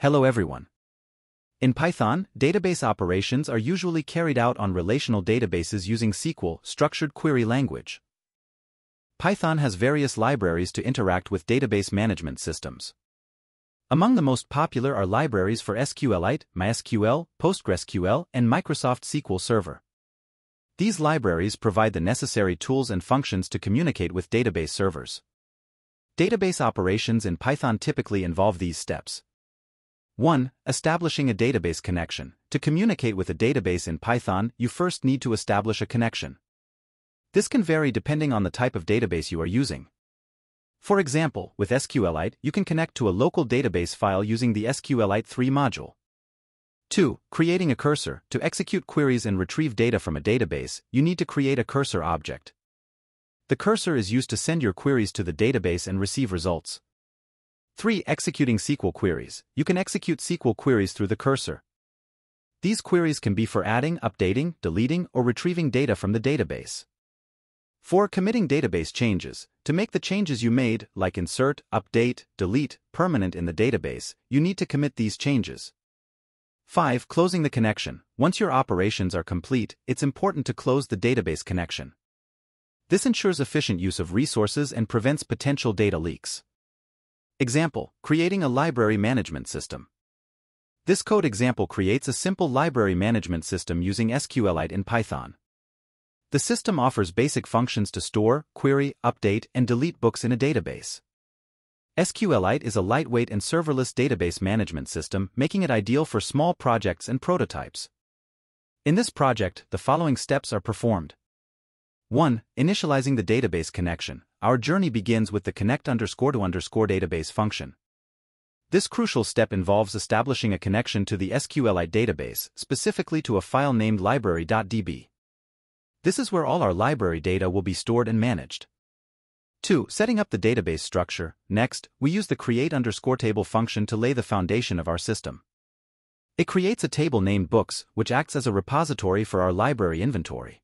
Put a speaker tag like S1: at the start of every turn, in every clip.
S1: Hello everyone. In Python, database operations are usually carried out on relational databases using SQL, structured query language. Python has various libraries to interact with database management systems. Among the most popular are libraries for SQLite, MySQL, PostgreSQL, and Microsoft SQL Server. These libraries provide the necessary tools and functions to communicate with database servers. Database operations in Python typically involve these steps. 1. Establishing a database connection. To communicate with a database in Python, you first need to establish a connection. This can vary depending on the type of database you are using. For example, with SQLite, you can connect to a local database file using the SQLite 3 module. 2. Creating a cursor. To execute queries and retrieve data from a database, you need to create a cursor object. The cursor is used to send your queries to the database and receive results. 3. Executing SQL queries. You can execute SQL queries through the cursor. These queries can be for adding, updating, deleting, or retrieving data from the database. 4. Committing database changes. To make the changes you made, like insert, update, delete, permanent in the database, you need to commit these changes. 5. Closing the connection. Once your operations are complete, it's important to close the database connection. This ensures efficient use of resources and prevents potential data leaks. Example, creating a library management system. This code example creates a simple library management system using SQLite in Python. The system offers basic functions to store, query, update, and delete books in a database. SQLite is a lightweight and serverless database management system, making it ideal for small projects and prototypes. In this project, the following steps are performed. 1. Initializing the database connection. Our journey begins with the connect underscore to underscore database function. This crucial step involves establishing a connection to the SQLite database, specifically to a file named library.db. This is where all our library data will be stored and managed. 2. Setting up the database structure. Next, we use the create underscore table function to lay the foundation of our system. It creates a table named books, which acts as a repository for our library inventory.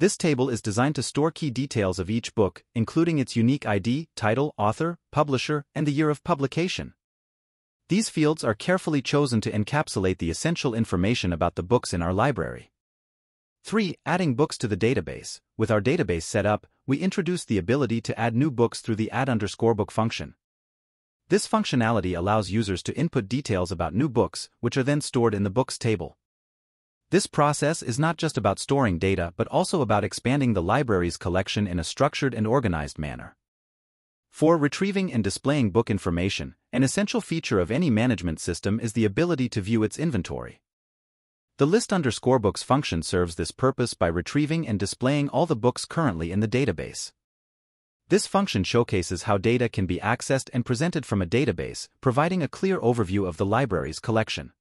S1: This table is designed to store key details of each book, including its unique ID, title, author, publisher, and the year of publication. These fields are carefully chosen to encapsulate the essential information about the books in our library. 3. Adding books to the database. With our database set up, we introduce the ability to add new books through the add underscore book function. This functionality allows users to input details about new books, which are then stored in the books table. This process is not just about storing data but also about expanding the library's collection in a structured and organized manner. For retrieving and displaying book information, an essential feature of any management system is the ability to view its inventory. The list underscore books function serves this purpose by retrieving and displaying all the books currently in the database. This function showcases how data can be accessed and presented from a database, providing a clear overview of the library's collection.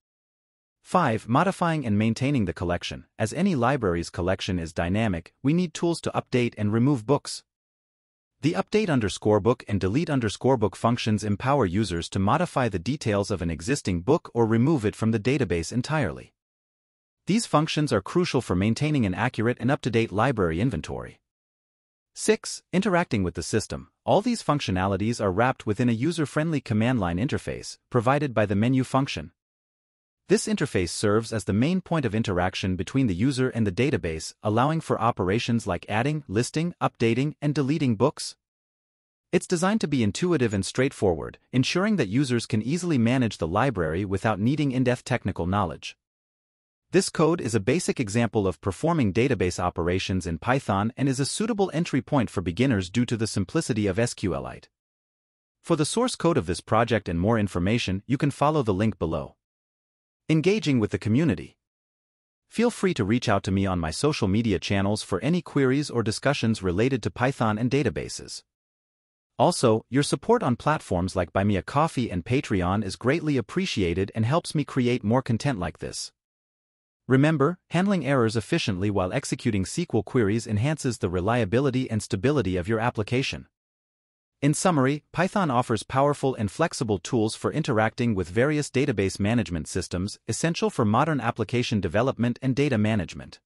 S1: 5. Modifying and maintaining the collection. As any library's collection is dynamic, we need tools to update and remove books. The update underscore book and delete underscore book functions empower users to modify the details of an existing book or remove it from the database entirely. These functions are crucial for maintaining an accurate and up-to-date library inventory. 6. Interacting with the system. All these functionalities are wrapped within a user-friendly command line interface, provided by the menu function. This interface serves as the main point of interaction between the user and the database, allowing for operations like adding, listing, updating, and deleting books. It's designed to be intuitive and straightforward, ensuring that users can easily manage the library without needing in-depth technical knowledge. This code is a basic example of performing database operations in Python and is a suitable entry point for beginners due to the simplicity of SQLite. For the source code of this project and more information, you can follow the link below. Engaging with the community. Feel free to reach out to me on my social media channels for any queries or discussions related to Python and databases. Also, your support on platforms like Buy Me a Coffee and Patreon is greatly appreciated and helps me create more content like this. Remember, handling errors efficiently while executing SQL queries enhances the reliability and stability of your application. In summary, Python offers powerful and flexible tools for interacting with various database management systems essential for modern application development and data management.